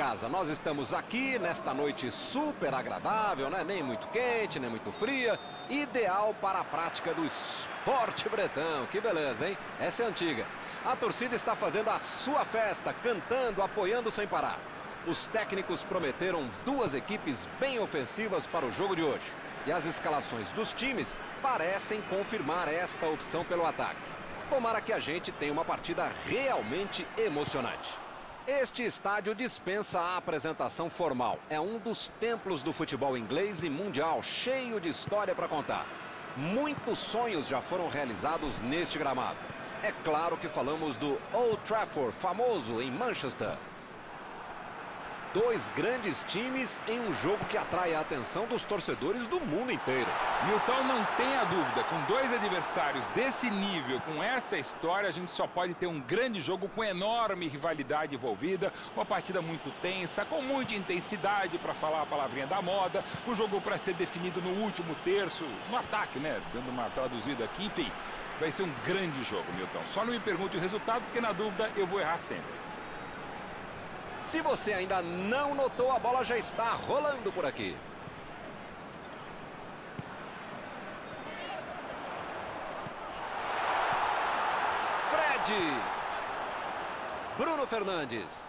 casa. Nós estamos aqui nesta noite super agradável, né? Nem muito quente, nem muito fria. Ideal para a prática do esporte bretão. Que beleza, hein? Essa é antiga. A torcida está fazendo a sua festa, cantando, apoiando sem parar. Os técnicos prometeram duas equipes bem ofensivas para o jogo de hoje. E as escalações dos times parecem confirmar esta opção pelo ataque. Tomara que a gente tenha uma partida realmente emocionante. Este estádio dispensa a apresentação formal. É um dos templos do futebol inglês e mundial, cheio de história para contar. Muitos sonhos já foram realizados neste gramado. É claro que falamos do Old Trafford, famoso em Manchester. Dois grandes times em um jogo que atrai a atenção dos torcedores do mundo inteiro. Milton não tenha dúvida, com dois adversários desse nível, com essa história, a gente só pode ter um grande jogo com enorme rivalidade envolvida, uma partida muito tensa, com muita intensidade, para falar a palavrinha da moda, um jogo para ser definido no último terço, no ataque, né? Dando uma traduzida aqui, enfim. Vai ser um grande jogo, Milton. Só não me pergunte o resultado, porque na dúvida eu vou errar sempre. Se você ainda não notou, a bola já está rolando por aqui. Fred. Bruno Fernandes.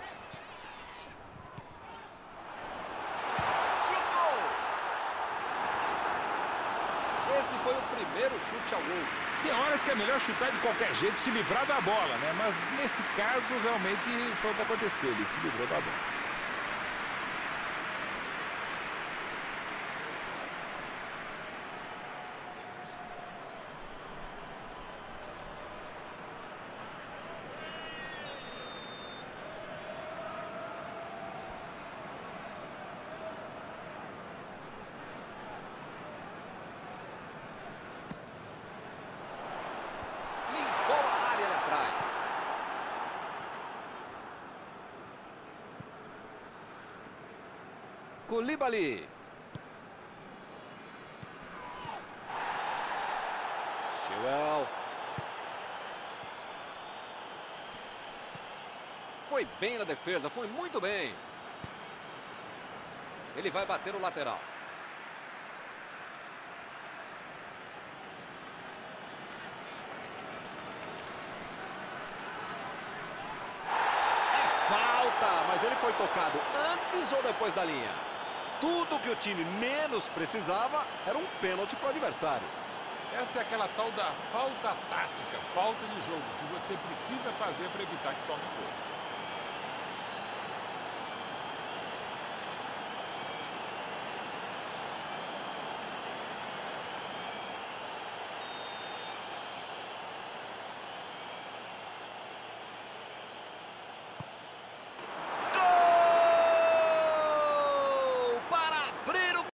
Esse foi o primeiro chute ao gol. Tem horas que é melhor chutar de qualquer jeito, se livrar da bola, né? Mas nesse caso, realmente foi o que aconteceu. Ele se livrou da bola. Koulibaly. Chilwell. Foi bem na defesa, foi muito bem. Ele vai bater o lateral. É falta, mas ele foi tocado antes ou depois da linha? Tudo que o time menos precisava era um pênalti para o adversário. Essa é aquela tal da falta tática, falta no jogo, que você precisa fazer para evitar que tome gol.